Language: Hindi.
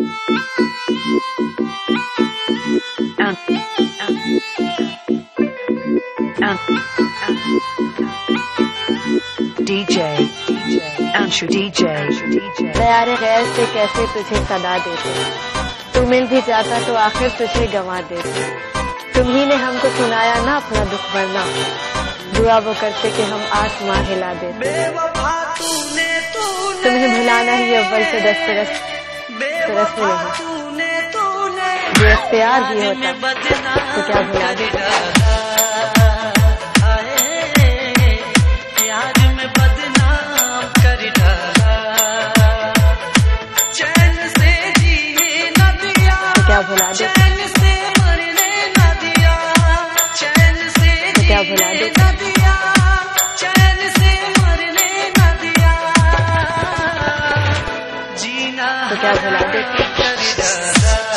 DJ, Anshu DJ, प्यारे गैर से कैसे तुझे सदा देते? तू मिल भी जाता तो आखिर तुझे गंवा देते। तुम ही ने हमको सुनाया ना अपना दुख भरना। दुआ वो करते कि हम आसमां हिला देते। तुम्हें भुलाना ही अव्वल से दस तूने में नहीं जो इख्तियार भी होता तो क्या भुला देते तो क्या भुला देते